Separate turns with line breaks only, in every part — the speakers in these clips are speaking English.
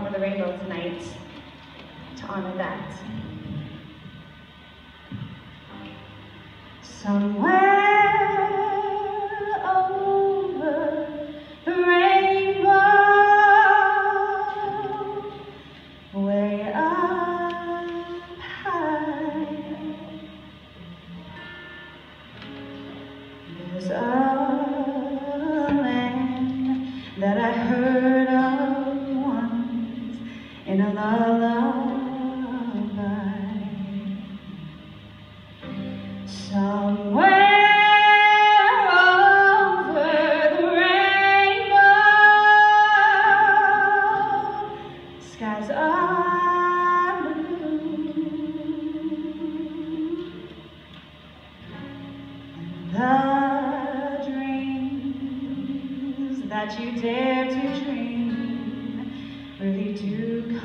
over the rainbow tonight to honor that. Somewhere over the rainbow, way up high, there's a Somewhere over the rainbow, skies are blue, and the dreams that you dare to dream really do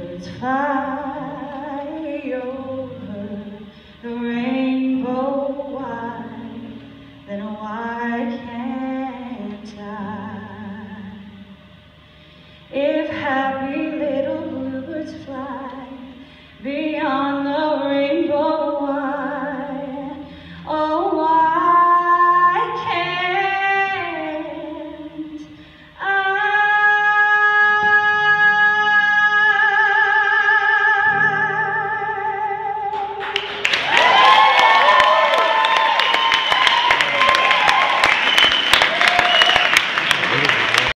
Birds fly over the rainbow wide, then why can't I? If happy